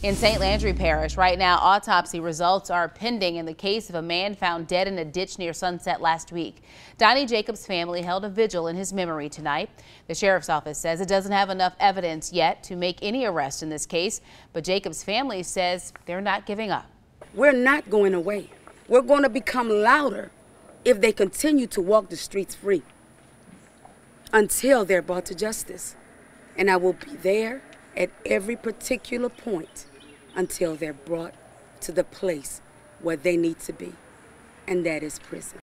In St. Landry Parish, right now, autopsy results are pending in the case of a man found dead in a ditch near Sunset last week. Donnie Jacobs' family held a vigil in his memory tonight. The sheriff's office says it doesn't have enough evidence yet to make any arrest in this case, but Jacobs' family says they're not giving up. We're not going away. We're going to become louder if they continue to walk the streets free until they're brought to justice. And I will be there at every particular point until they're brought to the place where they need to be, and that is prison.